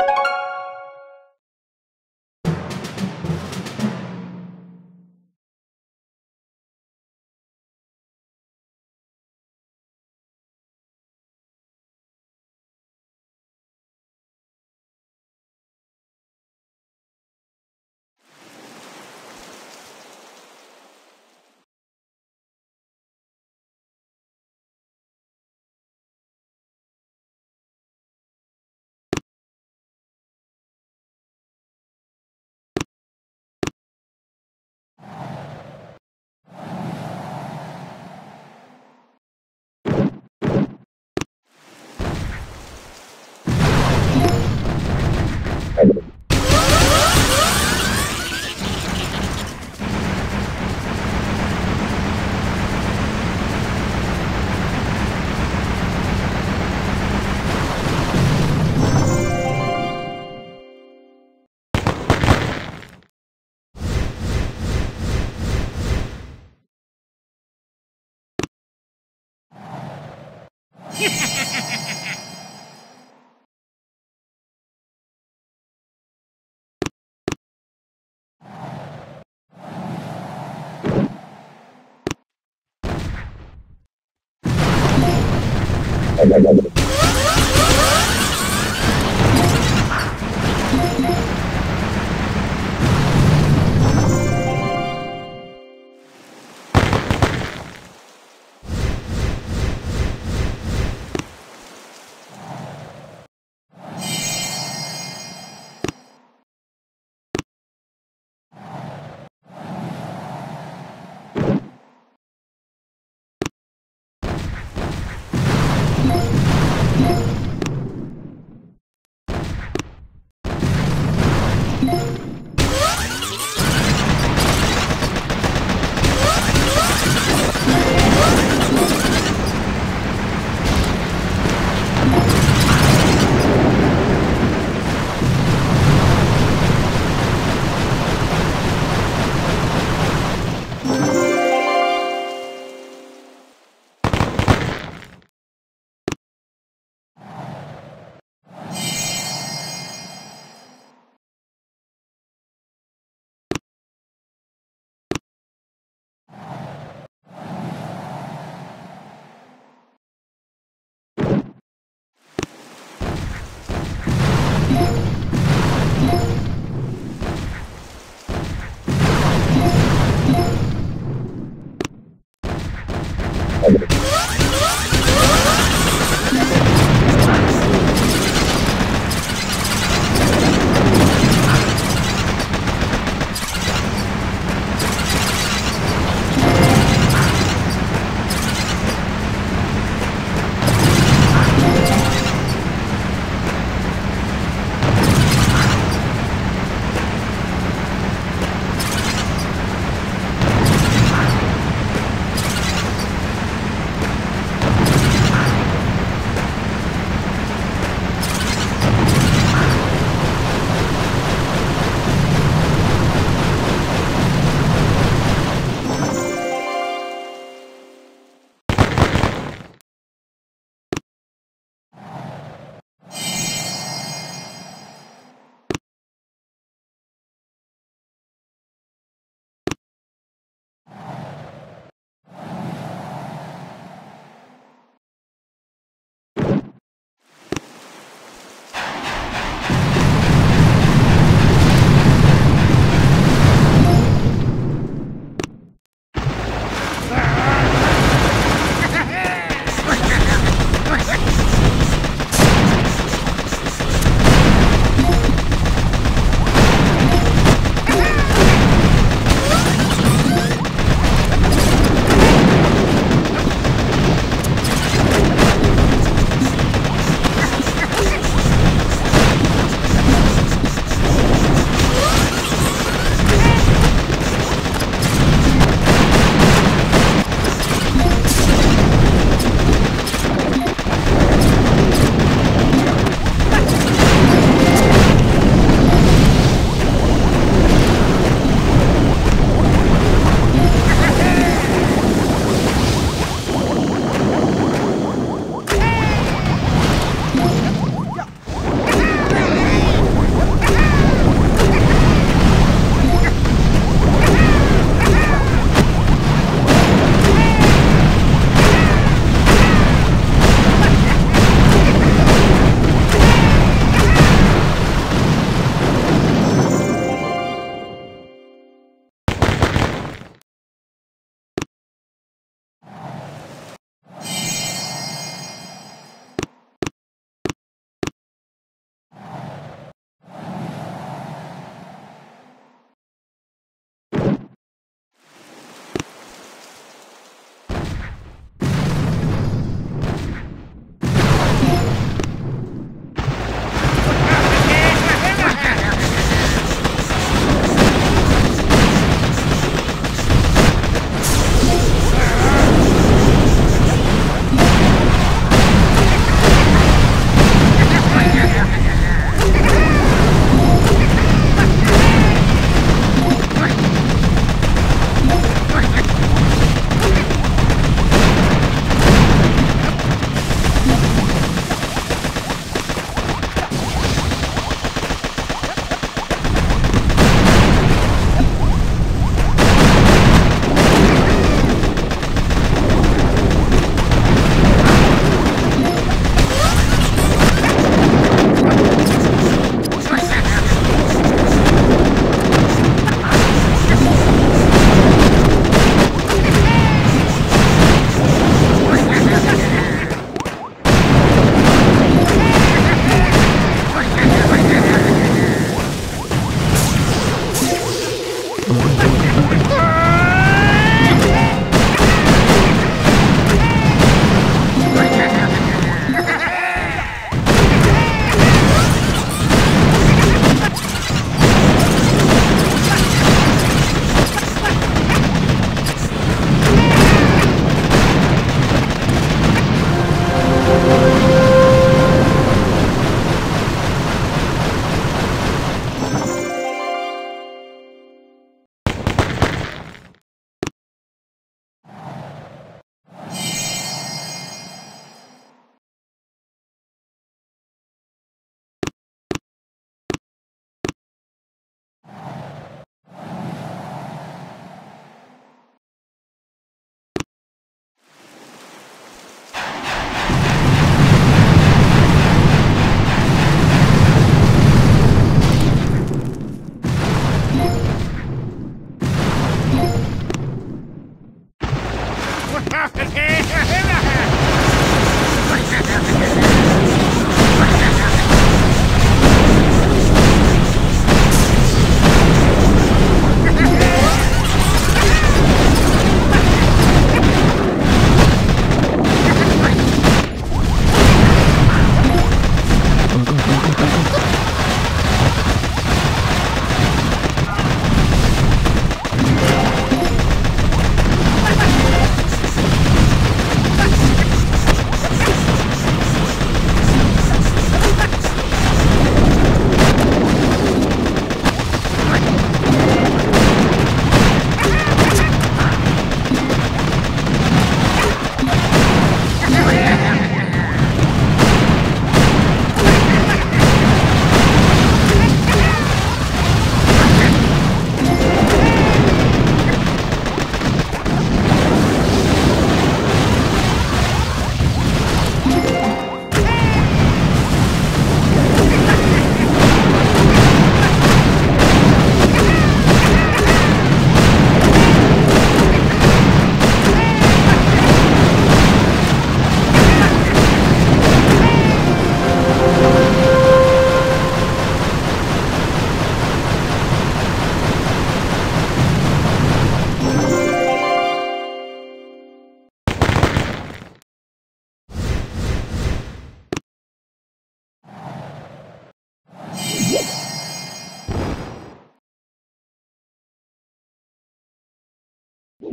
you Ha ha ha ha!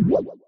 You